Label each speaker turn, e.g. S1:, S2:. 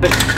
S1: Thanks.